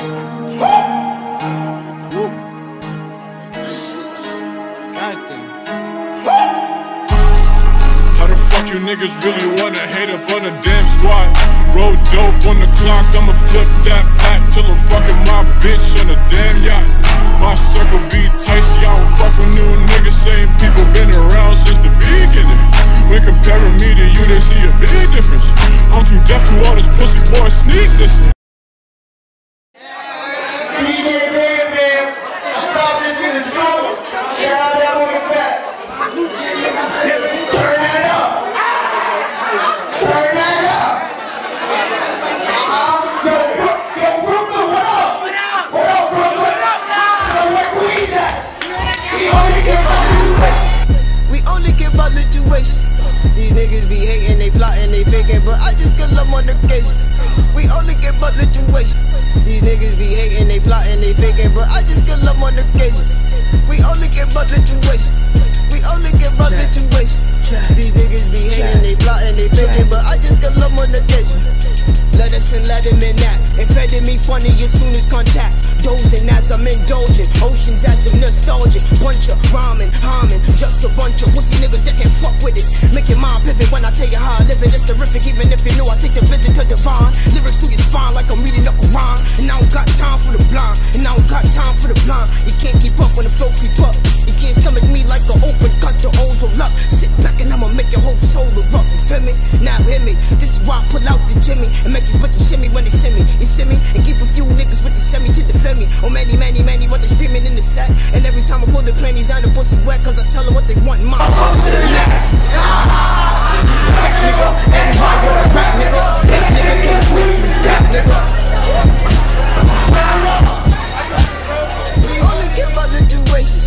How the fuck you niggas really wanna hate up on a damn squad? Roll dope on the clock, I'ma flip that pack The. Turn that up. Turn that up. Up? Up? Up? We only money two ways. We only give out situation. These niggas be hating, they plotting, they faking, but I just get love on occasion. We only give out situation. These niggas be hating, they plotting, they faking, but I just get love on occasion. We only give out situation. We only give out situation. These niggas be hating, they plotting, they faking, but I just get love on occasion. Let us and let him in that. It fed me funny as soon as contact. Dozing as I'm indulging. Oceans as I'm nostalgic. Bunch of rhyming, harming. Oh, many, many, many, what they screaming in the set. And every time I pull the panties down, the pussy wet, cause I tell them what they want. My fuck to the neck. We only care situations.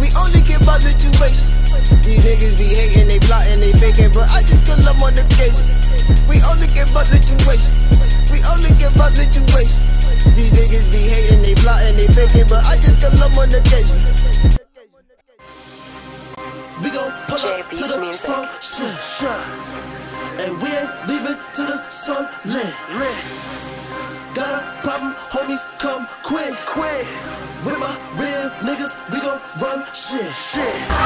We only care situations. These niggas be hating, they plotting, they faking, but I just get love on occasion. We only care about situations. On occasion. We gon' pull up to the function. And we ain't leaving till the sun lit. Got a problem, homies, come quick. With my real niggas, we gon' run shit. We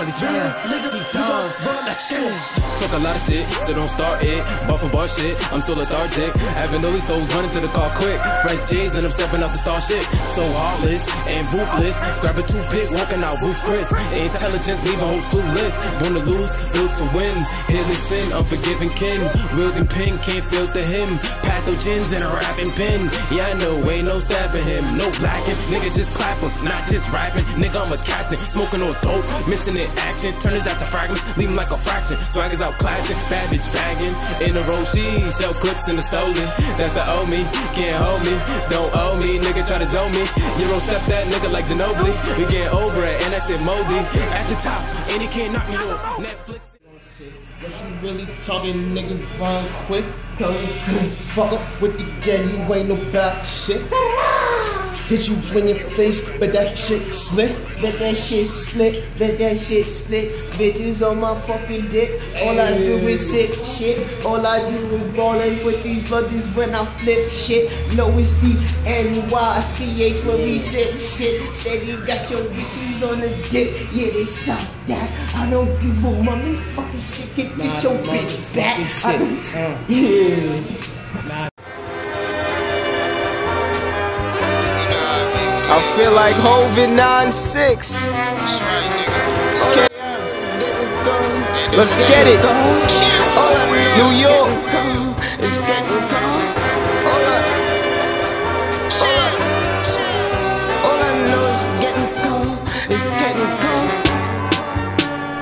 With my niggas, we gon' run shit. Talk a lot of shit, so don't start it. Bar for bar shit, I'm so lethargic. Having all these souls running to the car quick. Fresh J's and I'm stepping off the star shit. So heartless and ruthless. Grab a toothpick, walking out roof Chris. Intelligence, leaving hoes clueless. Born to lose, built to win. Healing sin, unforgiving kin. Wielding pin, can't filter him. Pathogens in a rapping pen. Yeah, I know, ain't no stabbing him. No blacking, nigga just clap him. Not just rapping, nigga, I'm a captain. Smoking on dope, missing in action. Turn this out to fragments, leave 'em like a fraction. Swaggers out classic, bad bitch bagging. In a row, she shell clips in the stolen. That's the owe me, can't hold me. Don't owe me, nigga try to dough me. You don't step that nigga like Ginobili. We get over it, and that shit moldy. At the top, and he can't knock me off. Netflix. What you really talking, nigga? Run quick, go quick. Fuck up with the gang, you ain't no bad shit. Hit you in your face, but that shit split. Bet that shit split, bet that shit split. Bitches on my fucking dick. All I do is sit shit. All I do is ballin' with these brothers when I flip shit. No, it's the N-Y-C-H when we zip shit. Steady got your bitches on the dick. Yeah, they suck that. I don't give a motherfucking shit. Get, get your bitch back. I don't- uh. yeah. I feel like Hov in 9-6. Let's get it. New York. It's getting cold.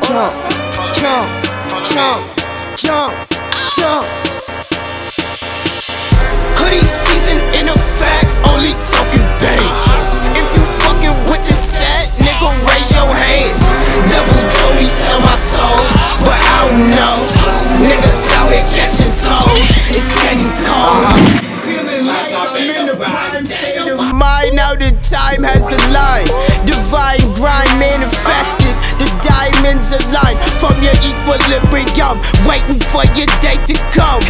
Jump, jump, jump, jump, jump. Hoodie season in effect, only what's on my soul, but I don't know. Niggas out here catching souls, it's getting cold. Uh -huh. Feeling like I'm in the prime state of mind. Now the time has aligned. Divine grind manifested, the diamonds aligned from your equilibrium. Waiting for your day to come.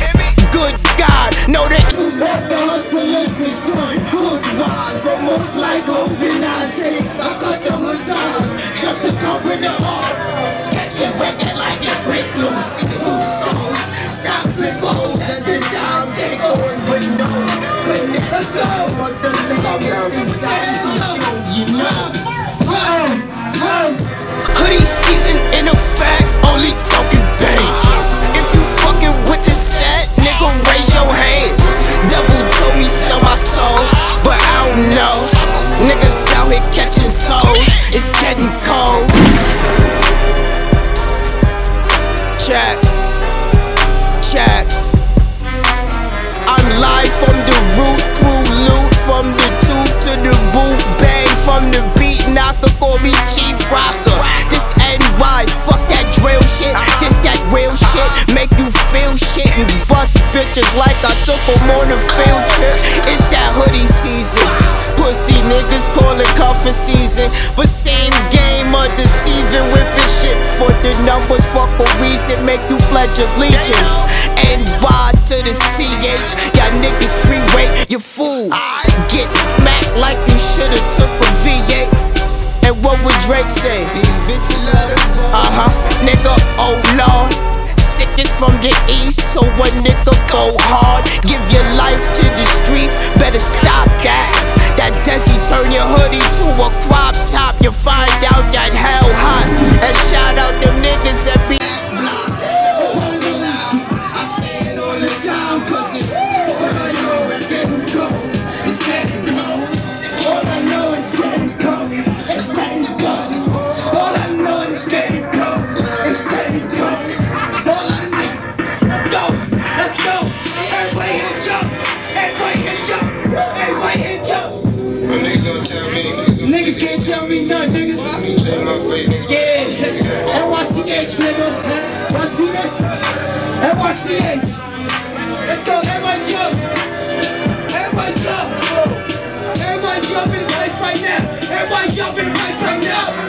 But never so. But the lyrics designed from the beat, knocker call me chief rocker. This NY, fuck that drill shit, this that real shit, make you feel shit and bust bitches like I took them on a field trip. It's that hoodie season, pussy niggas call it cuffin' season, but same game or deceiving whipping shit for the numbers, fuck a reason, make you pledge allegiance. NY to the CH, y'all niggas free weight, you fool. Get smacked like you shoulda took a V8. And what would Drake say? Bitches love Uh huh, nigga, oh lord. Sickest from the east, so a nigga go hard. Give your life to the streets, better stop that. That Desi turn your hoodie to a crop top. You find out that hell hot. And shout out Everybody jump. Everybody hit jump. Everybody hit jump. Niggas gonna tell me, nigga. Niggas can't tell me nothing, nigga. Say my face, nigga. Yeah, NYCH, nigga. Y'all see this? NYCH. Let's go, everybody jump. Everybody jump. Everybody jump in the place right now. Everybody jump in the place right now.